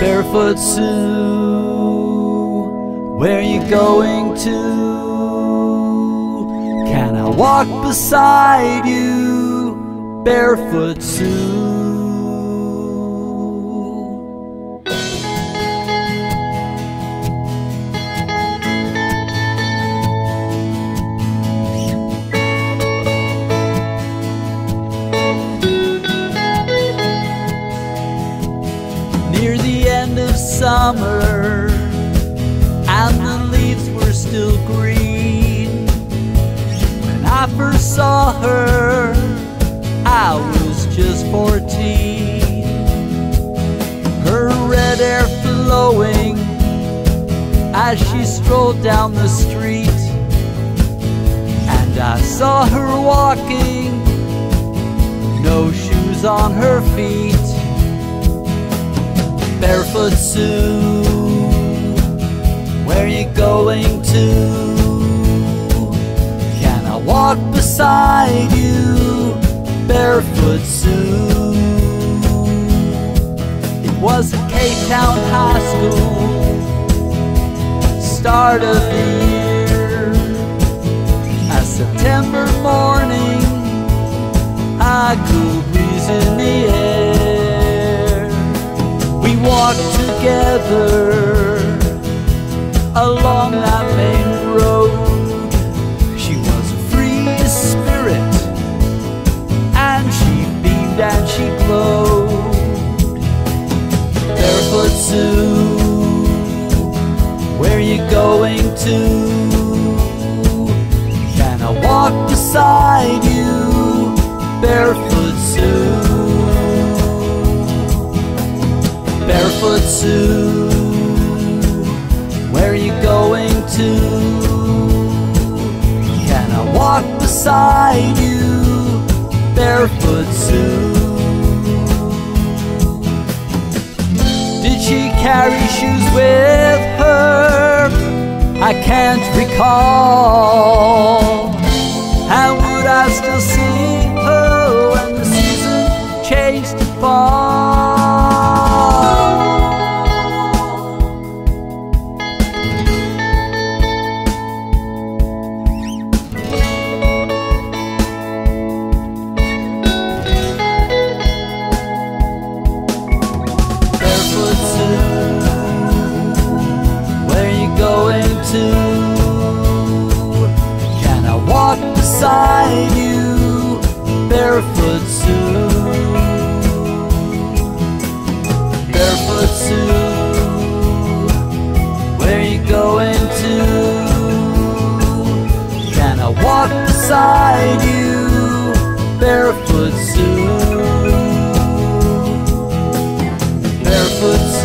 Barefoot Sue, where you going to? Can I walk beside you, Barefoot Sue? near the end of summer, and the leaves were still green. When I first saw her, I was just 14. Her red hair flowing as she strolled down the street, and I saw her walking, no shoes on her feet barefoot Sue. Where you going to? Can I walk beside you, barefoot Sue? It was at K-Town High School, start of the year. A September morning, a cool together along that main road. She was a free spirit, and she beamed and she glowed. Barefoot Sue, where are you going to? Can I walk beside you, Barefoot Sue? Did she carry shoes with her? I can't recall. And would I still see her when the season changed to fall? To? Can I walk beside you, Barefoot Sue? Barefoot Sue, where you going to? Can I walk beside you, Barefoot Sue? Barefoot Sue,